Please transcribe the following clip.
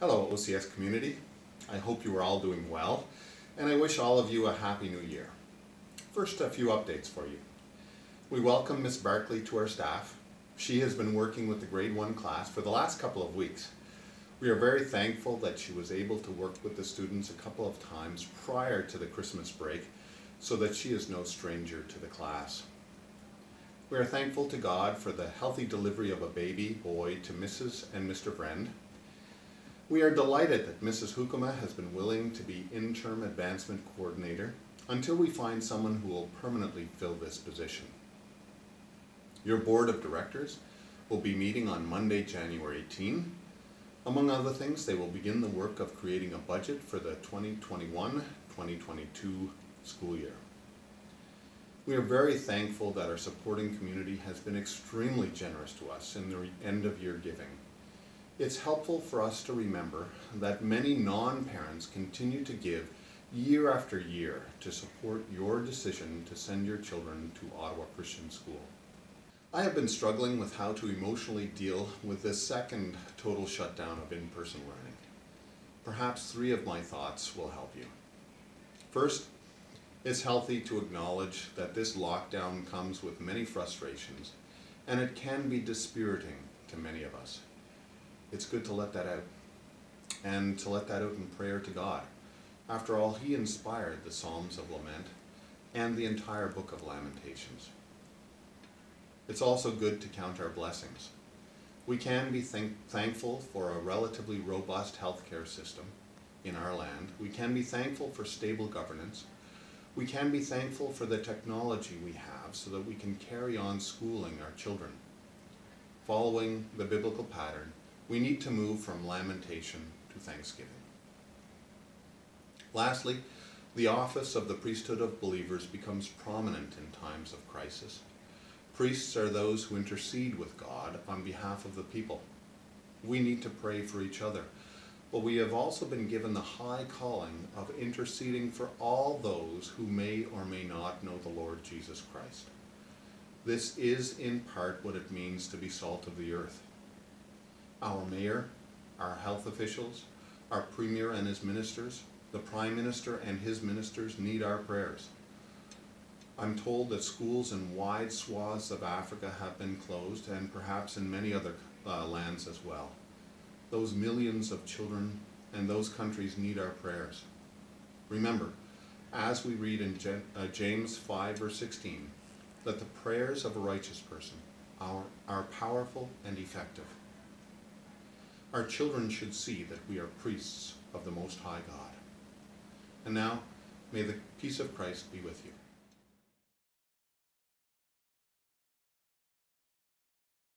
Hello OCS community. I hope you are all doing well and I wish all of you a happy new year. First a few updates for you. We welcome Miss Barkley to our staff. She has been working with the grade 1 class for the last couple of weeks. We are very thankful that she was able to work with the students a couple of times prior to the Christmas break so that she is no stranger to the class. We are thankful to God for the healthy delivery of a baby boy to Mrs. and Mr. Vriend. We are delighted that Mrs. Hoekema has been willing to be interim advancement coordinator until we find someone who will permanently fill this position. Your board of directors will be meeting on Monday, January 18. Among other things, they will begin the work of creating a budget for the 2021-2022 school year. We are very thankful that our supporting community has been extremely generous to us in the end of year giving. It's helpful for us to remember that many non-parents continue to give year after year to support your decision to send your children to Ottawa Christian School. I have been struggling with how to emotionally deal with this second total shutdown of in-person learning. Perhaps three of my thoughts will help you. First, it's healthy to acknowledge that this lockdown comes with many frustrations and it can be dispiriting to many of. It's good to let that out and to let that out in prayer to God. After all, He inspired the Psalms of Lament and the entire book of Lamentations. It's also good to count our blessings. We can be thank thankful for a relatively robust healthcare system in our land. We can be thankful for stable governance we can be thankful for the technology we have so that we can carry on schooling our children. Following the biblical pattern, we need to move from lamentation to thanksgiving. Lastly, the office of the priesthood of believers becomes prominent in times of crisis. Priests are those who intercede with God on behalf of the people. We need to pray for each other but we have also been given the high calling of interceding for all those who may or may not know the Lord Jesus Christ. This is in part what it means to be salt of the earth. Our mayor, our health officials, our premier and his ministers, the prime minister and his ministers need our prayers. I'm told that schools in wide swaths of Africa have been closed and perhaps in many other uh, lands as well. Those millions of children and those countries need our prayers. Remember, as we read in uh, James 5 verse 16, that the prayers of a righteous person are, are powerful and effective. Our children should see that we are priests of the Most High God. And now, may the peace of Christ be with you.